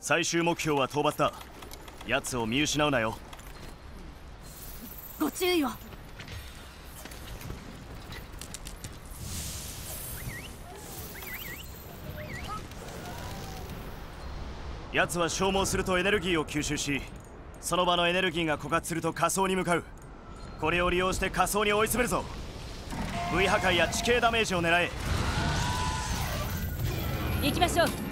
最終目標は討伐だ。奴を見失うなよ。ご注意を。奴は消耗するとエネルギーを吸収しその場のエネルギーが枯渇すると仮想に向かう。これを利用して仮想に追い詰めるぞ。V 破壊や地形ダメージを狙え。行きましょう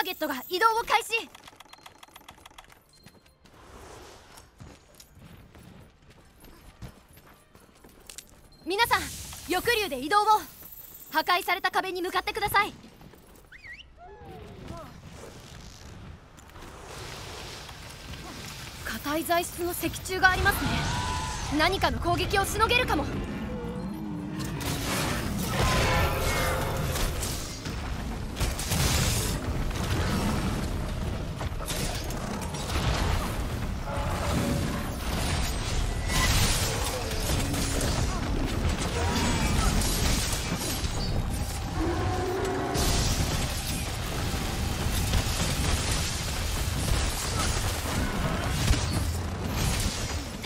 ーゲットが移動を開始。皆さん翼竜で移動を。破壊された壁に向かってください。硬い材質の石柱がありますね。何かの攻撃をしのげるかも。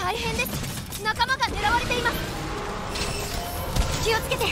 大変です。仲間が狙われています。気をつけて。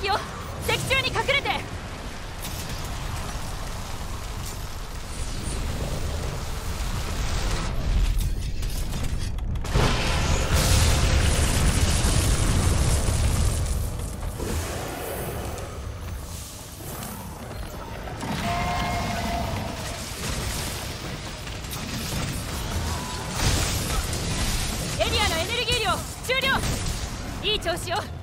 力な攻撃を石柱に隠れて。エリアのエネルギー量終了いい調子よ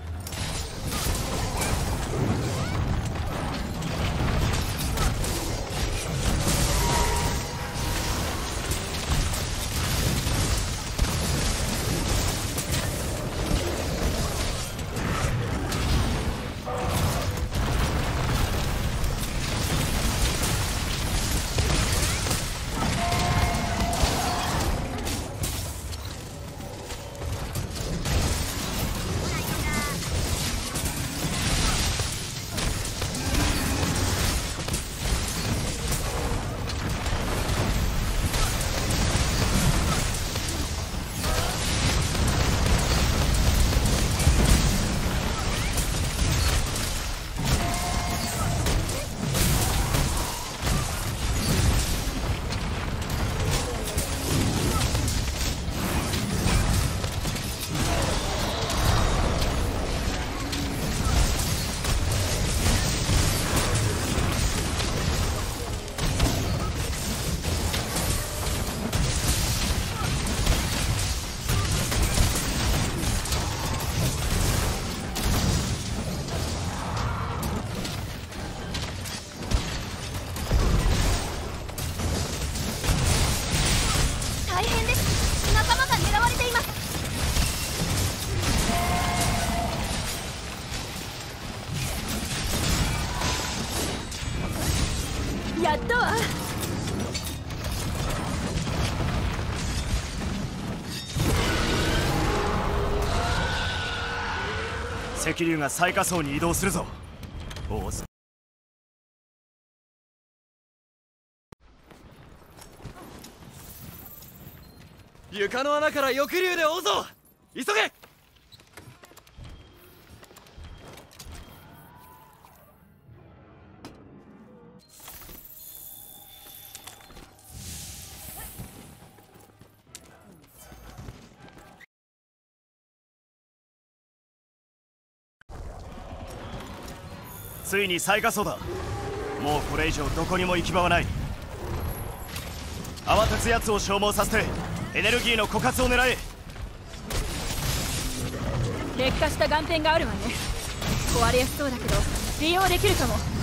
気流が最下層に移動するぞ。大津床の穴から翼竜で追うぞ。急げ！ついに最下層だ。もうこれ以上どこにも行き場はない。慌てつ奴を消耗させてエネルギーの枯渇を狙え。劣化した岩点があるわね。壊れやすそうだけど利用できるかも。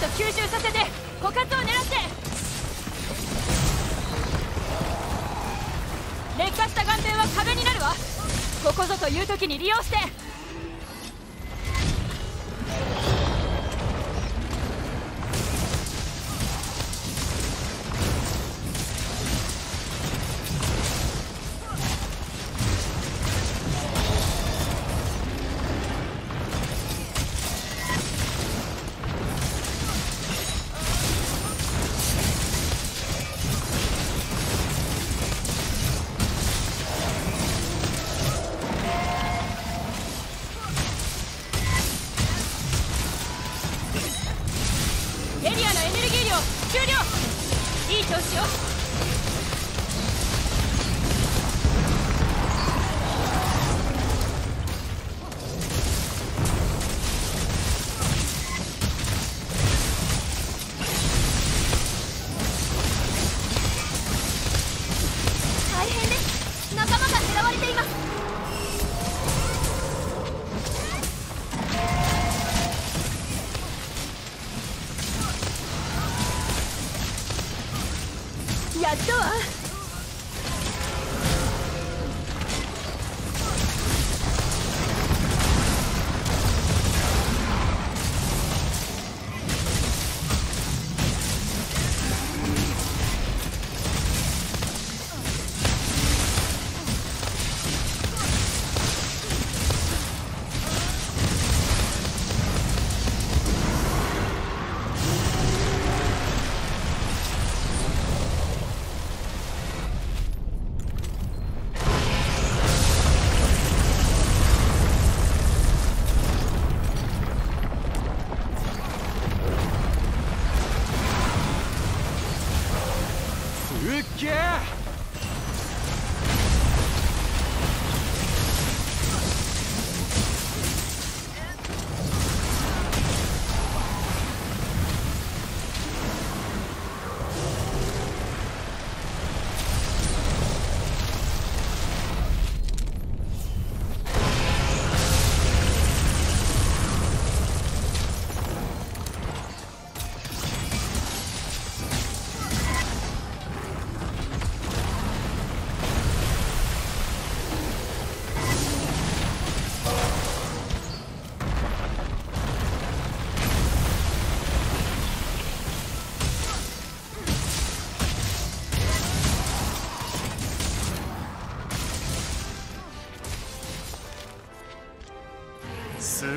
と吸収させて枯渇を狙って。劣化した岩片は壁になるわ。ここぞという時に利用して。しよう。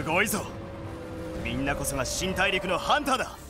ごいぞ。みんなこそが新大陸のハンターだ。